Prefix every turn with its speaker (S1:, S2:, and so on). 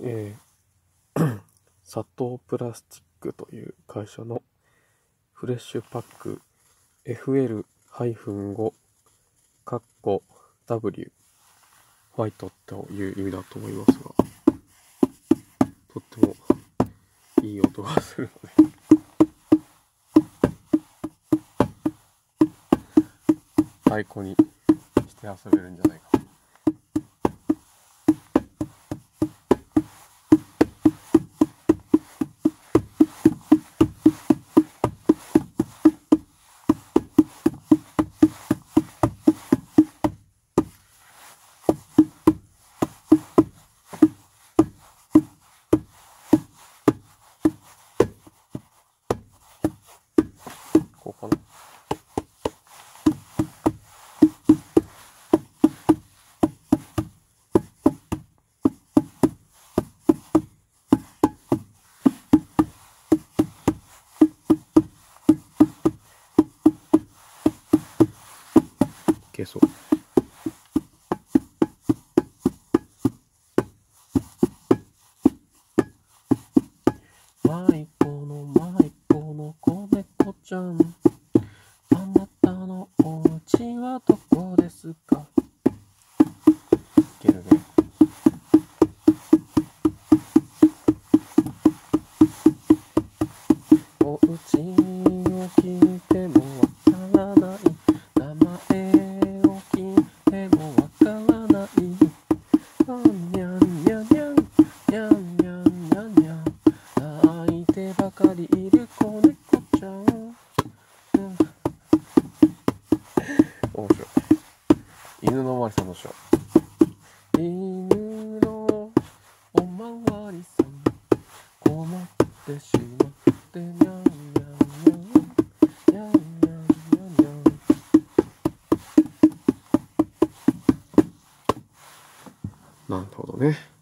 S1: えー 砂糖プラスチックという会社のフレッシュパック FL-5 カッコ W ホワイトという意味だと思いますが、とってもいい音がするので、太鼓にして遊べるんじゃないかこうかな。けそう。マイポのマイポの子猫ちゃんどこですか？いけるね。お家を犬のおまわりさんのショー犬のおまわりさん困ってしまってにゃんにゃんにゃんにゃんにゃんにゃんにゃんなるほどね。